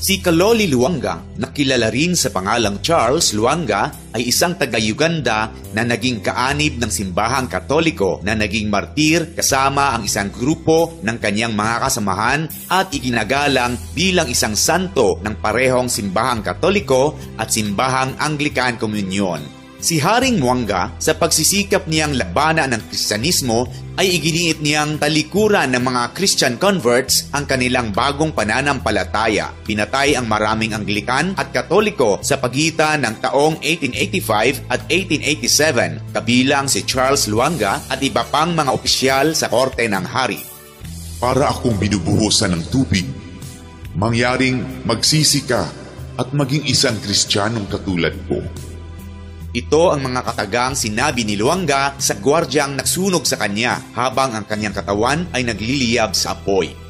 Si Kaloli Luanga, na kilala rin sa pangalang Charles Luanga, ay isang taga-Uganda na naging kaanib ng simbahang katoliko na naging martir kasama ang isang grupo ng kanyang mga kasamahan at iginagalang bilang isang santo ng parehong simbahang katoliko at simbahang Anglican Communion. Si Haring Mwanga, sa pagsisikap niyang labanan ng Kristyanismo, ay iginiit niyang talikuran ng mga Christian converts ang kanilang bagong pananampalataya. Pinatay ang maraming Anglikan at Katoliko sa pagitan ng taong 1885 at 1887, kabilang si Charles Luanga at iba pang mga opisyal sa korte ng hari. Para akong binubuhusan ng tubig, mangyaring magsisi ka at maging isang Kristiyanong katulad ko. Ito ang mga katagang sinabi ni Luanga sa gwardyang nagsunog sa kanya habang ang kanyang katawan ay nagliliyab sa apoy.